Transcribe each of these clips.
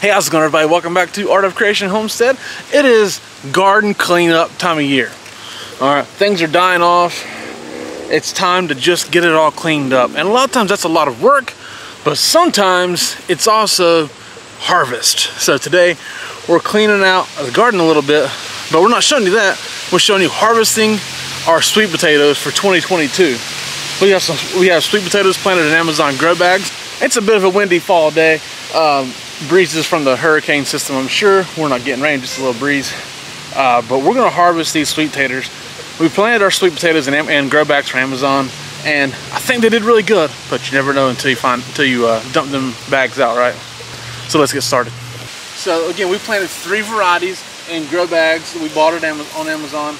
Hey, how's it going everybody? Welcome back to Art of Creation Homestead. It is garden cleanup time of year. All right, things are dying off. It's time to just get it all cleaned up. And a lot of times that's a lot of work, but sometimes it's also harvest. So today we're cleaning out the garden a little bit, but we're not showing you that. We're showing you harvesting our sweet potatoes for 2022. We have some, we have sweet potatoes planted in Amazon grow bags. It's a bit of a windy fall day. Um, breezes from the hurricane system, I'm sure. We're not getting rain, just a little breeze. Uh, but we're gonna harvest these sweet taters. We planted our sweet potatoes in, in grow bags from Amazon, and I think they did really good, but you never know until you find, until you uh, dump them bags out, right? So let's get started. So again, we planted three varieties in grow bags that we bought it on Amazon,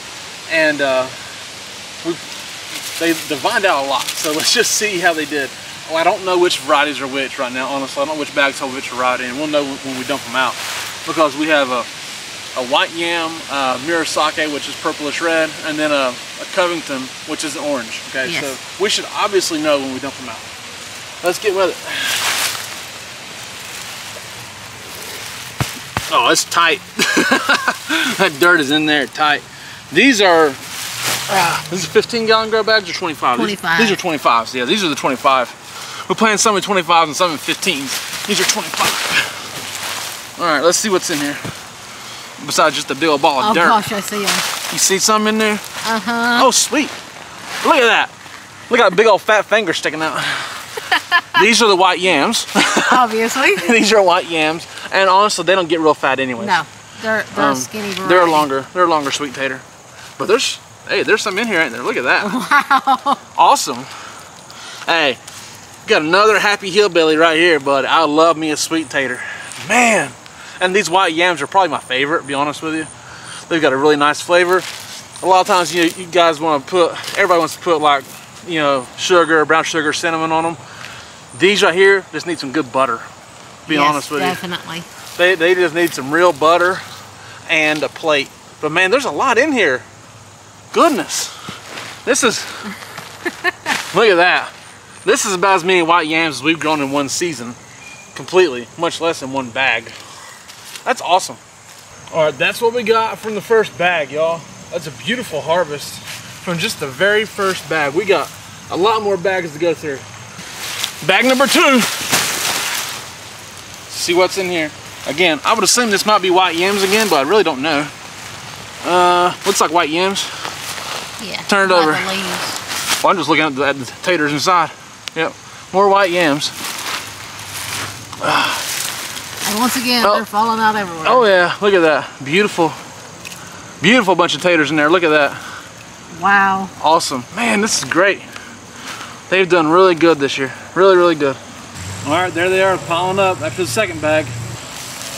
and uh, we, they divined out a lot. So let's just see how they did. Well, I don't know which varieties are which right now, honestly. I don't know which bags hold which variety, and we'll know when we dump them out. Because we have a, a white yam, uh, Murasaki, which is purplish red, and then a, a Covington, which is orange. Okay, yes. so we should obviously know when we dump them out. Let's get with it. Oh, it's tight. that dirt is in there tight. These are, uh, these are 15 gallon grow bags or 25? 25. These, these are 25s. Yeah, these are the 25. We're playing some in 25s and some in 15s. These are 25. All right, let's see what's in here. Besides just a big old ball of oh, dirt. Oh gosh, I see them. You see some in there? Uh-huh. Oh, sweet. Look at that. Look at that big old fat finger sticking out. These are the white yams. Obviously. These are white yams. And honestly, they don't get real fat anyway. No, they're, they're um, skinny variety. They're a longer, they're a longer sweet tater. But there's, hey, there's some in here, ain't there? Look at that. Wow. Awesome. Hey, Got another happy hillbilly right here, but I love me a sweet tater. Man, and these white yams are probably my favorite, to be honest with you. They've got a really nice flavor. A lot of times, you know, you guys want to put, everybody wants to put like, you know, sugar, brown sugar, cinnamon on them. These right here just need some good butter, be yes, honest with definitely. you. They, they just need some real butter and a plate. But man, there's a lot in here. Goodness. This is, look at that. This is about as many white yams as we've grown in one season. Completely, much less in one bag. That's awesome. All right, that's what we got from the first bag, y'all. That's a beautiful harvest from just the very first bag. We got a lot more bags to go through. Bag number two. See what's in here. Again, I would assume this might be white yams again, but I really don't know. Uh, looks like white yams. Yeah. Turn it over. Well, I'm just looking at the, at the taters inside. Yep, more white yams. And once again, oh. they're falling out everywhere. Oh yeah, look at that. Beautiful, beautiful bunch of taters in there. Look at that. Wow. Awesome. Man, this is great. They've done really good this year. Really, really good. All right, there they are piling up after the second bag.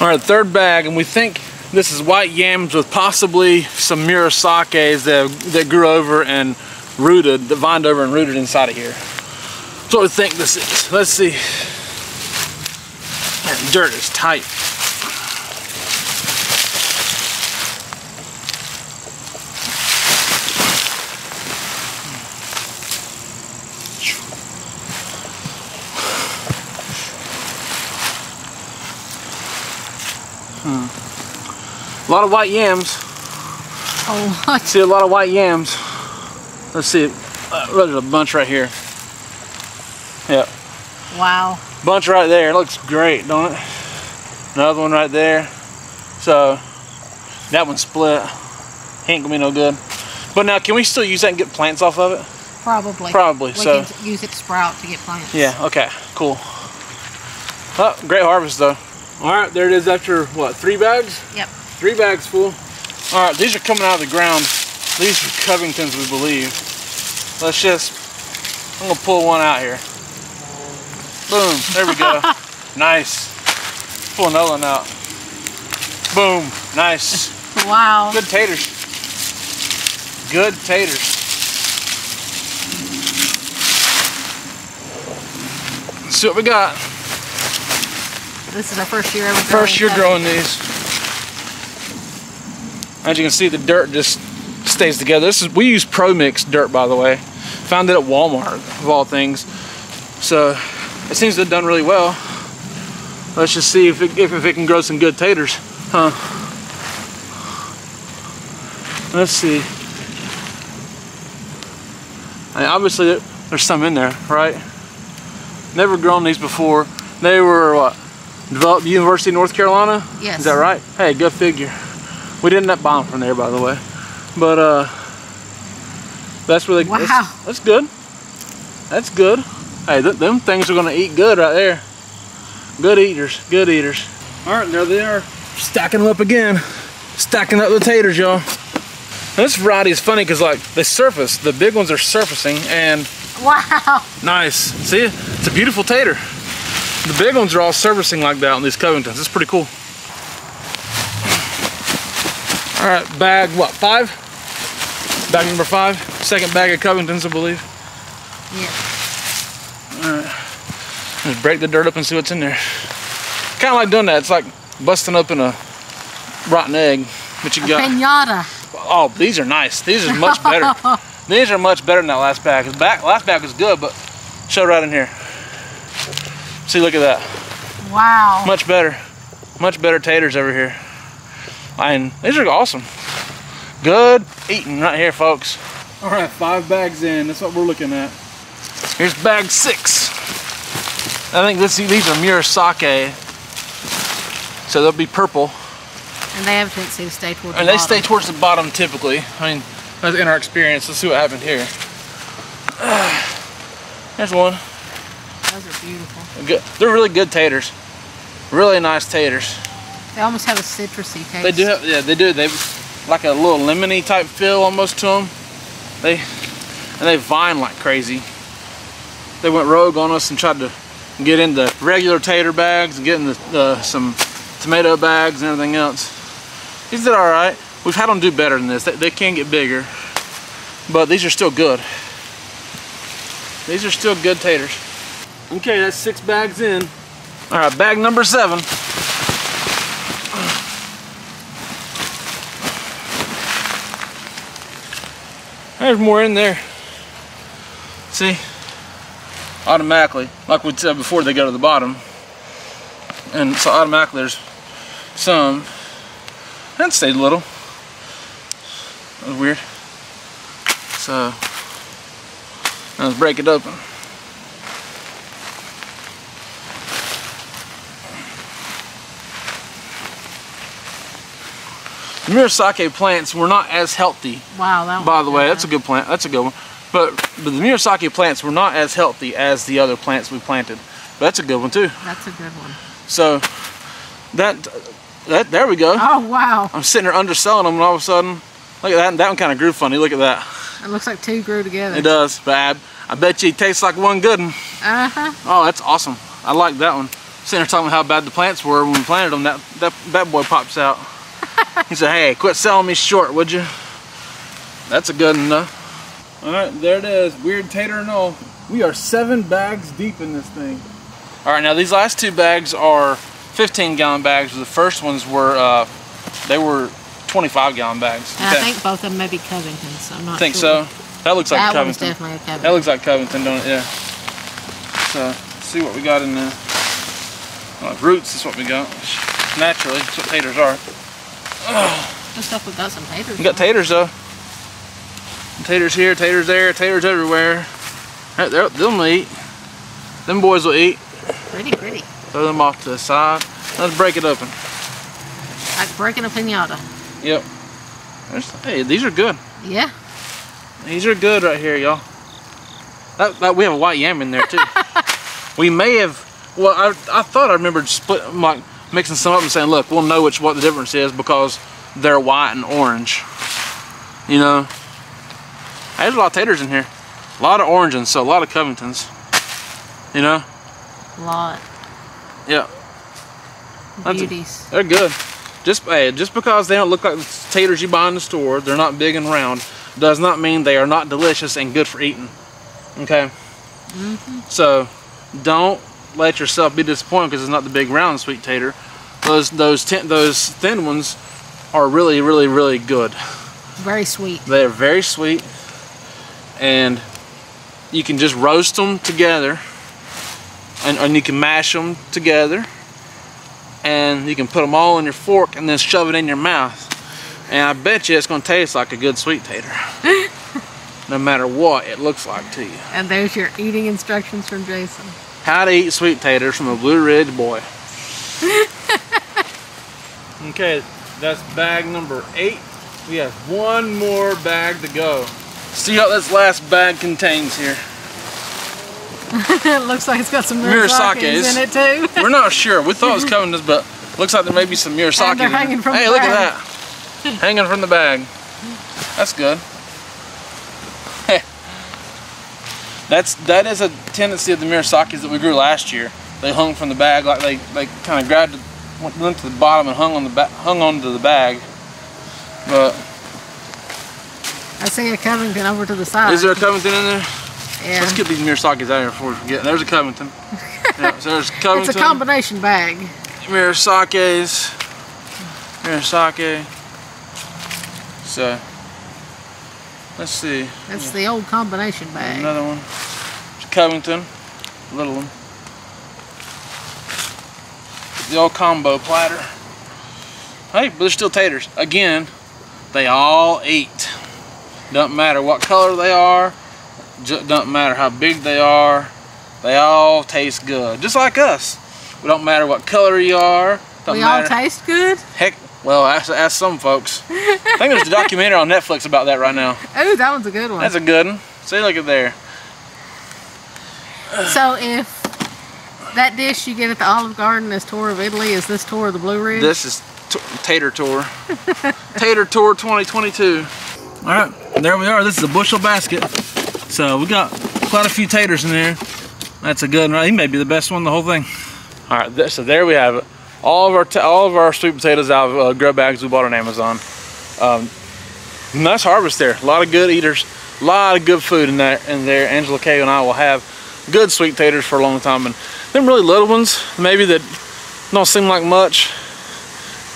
All right, third bag, and we think this is white yams with possibly some Murasakis that, that grew over and rooted, that vined over and rooted inside of here. That's what I think this is. Let's see. That dirt is tight. Hmm. A lot of white yams. Oh, what? See a lot of white yams. Let's see. Uh, there's a bunch right here. Wow. Bunch right there. It looks great, don't it? Another one right there. So that one split. Ain't gonna be no good. But now, can we still use that and get plants off of it? Probably. Probably. We so can use it to sprout to get plants. Yeah. Okay. Cool. Oh, great harvest though. All right, there it is after what? Three bags? Yep. Three bags full. All right, these are coming out of the ground. These are Covingtons, we believe. Let's just. I'm gonna pull one out here. Boom, there we go. nice. Pull another one out. Boom, nice. Wow. Good taters. Good taters. Let's see what we got. This is our first year ever First year growing these. As you can see, the dirt just stays together. This is we use Pro Mix dirt, by the way. Found it at Walmart, of all things. So it seems to have done really well. Let's just see if it, if, if it can grow some good taters, huh? Let's see. I mean, obviously, there's some in there, right? Never grown these before. They were what? Developed University of North Carolina. Yes. Is that right? Hey, good figure. We didn't net bomb from there, by the way. But uh, that's really Wow. That's, that's good. That's good. Hey, th them things are gonna eat good right there. Good eaters. Good eaters. All right, there they are, stacking them up again. Stacking up the taters, y'all. This variety is funny because like they surface. The big ones are surfacing, and Wow. Nice. See, it's a beautiful tater. The big ones are all surfacing like that on these Covingtons. It's pretty cool. All right, bag what, five? Bag number five, second bag of Covingtons, I believe. Yeah. Just break the dirt up and see what's in there. Kind of like doing that. It's like busting open a rotten egg. But you A got, pinata. oh, these are nice. These are much better. these are much better than that last bag. 'Cause back, last bag was good, but show right in here. See, look at that. Wow. Much better. Much better taters over here. And these are awesome. Good eating right here, folks. All right, five bags in. That's what we're looking at. Here's bag six. I think this these are Murasaki. So they'll be purple. And they have a tendency to stay towards And the they stay bottom. towards the bottom typically. I mean, that's in our experience. Let's see what happened here. There's one. Those are beautiful. Good. They're really good taters. Really nice taters. They almost have a citrusy taste. They do have, yeah, they do. They like a little lemony type feel almost to them. They and they vine like crazy. They went rogue on us and tried to get into regular tater bags and get in the, uh, some tomato bags and everything else. These did all right. We've had them do better than this. They, they can get bigger, but these are still good. These are still good taters. Okay, that's six bags in. All right, bag number seven. There's more in there. See? Automatically, like we said before, they go to the bottom. And so automatically there's some. That stayed a little. That was weird. So, let's break it open. The Murasaki plants were not as healthy Wow, that by the way, that's a good plant. That's a good one. But, but the Murasaki plants were not as healthy as the other plants we planted. But that's a good one too. That's a good one. So that that there we go. Oh, wow. I'm sitting there underselling them, and all of a sudden, look at that. That one kind of grew funny. Look at that. It looks like two grew together. It does. But I, I bet you it tastes like one good one. Uh-huh. Oh, that's awesome. I like that one. Sitting there talking about how bad the plants were when we planted them. That that that boy pops out. he said, "Hey, quit selling me short, would you?" That's a good one, though. All right, there it is. Weird tater and all. We are seven bags deep in this thing. All right, now these last two bags are 15 gallon bags. The first ones were uh, they were 25 gallon bags. And I think both of them may be Covingtons. I'm not think sure. so. That looks like that one's Covington. definitely a Covington. That looks like Covington, don't it? Yeah. So, let's see what we got in there. Well, roots is what we got. Naturally, that's what taters are. Good stuff we got some taters. We got taters though. Taters here, taters there, taters everywhere. Hey, they'll, they'll eat. Them boys will eat. Pretty pretty. Throw them off to the side. Let's break it open. Like breaking a pinata. Yep. There's, hey, these are good. Yeah. These are good right here, y'all. That, that we have a white yam in there too. we may have. Well, I, I thought I remembered split like mixing some up and saying, look, we'll know which what the difference is because they're white and orange. You know. Hey, there's a lot of taters in here. A lot of oranges, so a lot of Covingtons. You know. Lot. Yeah, That's a- Beauties. they're good. Just hey, just because they don't look like the taters you buy in the store, they're not big and round, does not mean they are not delicious and good for eating. Okay. Mm -hmm. So, don't let yourself be disappointed because it's not the big round sweet tater. Those those tin those thin ones are really really really good. Very sweet. They are very sweet, and you can just roast them together, and, and you can mash them together, and you can put them all in your fork and then shove it in your mouth. And I bet you it's gonna taste like a good sweet tater. no matter what it looks like to you. And there's your eating instructions from Jason. How to eat sweet taters from a Blue Ridge boy. okay, that's bag number eight. We have one more bag to go. See what this last bag contains here. it looks like it's got some Murasakis. Murasakis in it too. We're not sure. We thought it was coming this, but looks like there may be some Murasaki. In there. hanging from hey, the look bag. at that. hanging from the bag. That's good. That's that is a tendency of the Murasakis that we grew last year. They hung from the bag like they they kind of grabbed went, went to the bottom and hung on the hung onto the bag. But I see a Covington over to the side. is there a Covington in there? Yeah. Let's get these Murasakis out of here before we forget. There's a Covington. yeah, so there's Covington. It's a combination bag. Murasakis. Murasaki. So, let's see. That's the old combination bag. Another one. It's Covington. Little one. The old combo platter. Hey, but they're still taters. Again, they all eat. Doesn't matter what color they are. Doesn't matter how big they are. They all taste good. Just like us. We don't matter what color you are. Doesn't we all taste good. Heck, well, ask, ask some folks. I think there's a documentary on Netflix about that right now. Oh, that one's a good one. That's a good one. See, look at there. so if that dish you get at the Olive Garden is tour of Italy, is this tour of the Blue Ridge? This is t- Tater Tour. Tater Tour 2022. All right, there we are. This is a bushel basket. So we got quite a few taters in there. That's a good one. He may be the best one the whole thing. All right, so there we have it. All of our all of our sweet potatoes out of uh, grow bags we bought on Amazon. Um, nice harvest there. A lot of good eaters. A lot of good food in there. In there, Angela Kay and I will have good sweet taters for a long time. And them really little ones, maybe that don't seem like much,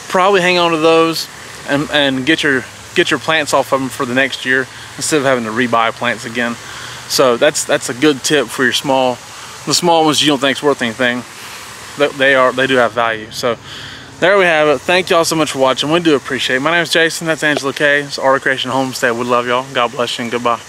probably hang on to those and, and get your get your plants off of them for the next year instead of having to rebuy plants again. So that's that's a good tip for your small, the small ones you don't think is worth anything. They- are they do have value. So there we have it. Thank y'all so much for watching. We do appreciate it. My name is Jason. That's Angela Kay. It's Art Creation Homestead. We love y'all. God bless you and goodbye.